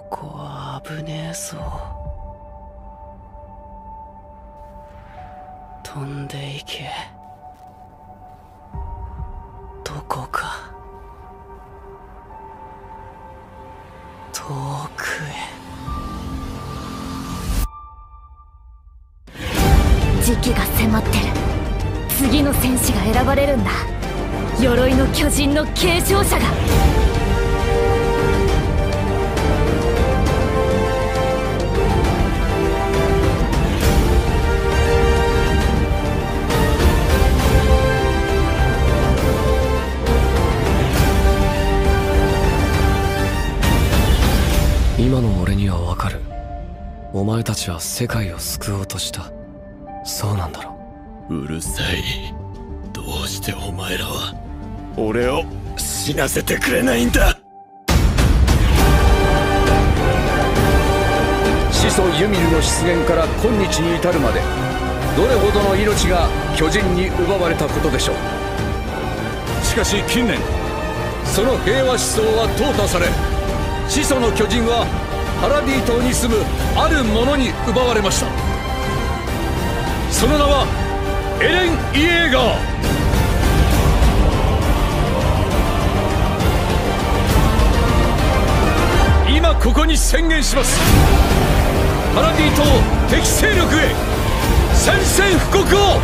ここは危ねえぞ。飛んでいけ。どこか。遠くへ。時期が迫ってる。次の戦士が選ばれるんだ。鎧の巨人の継承者が。今の俺にはわかる。お前たちは世界を救おうとした。そうなんだろう。るさい。どうしてお前らは俺を死なせてくれないんだ。始祖ユミルの出現から今日に至るまでどれほどの命が巨人に奪われたことでしょう。しかし近年その平和思想は淘汰され始祖の巨人はパラディ島に住むある者に奪われました。その名はエレン・イエーガー。今ここに宣言します。パラディ島敵勢力へ宣戦布告を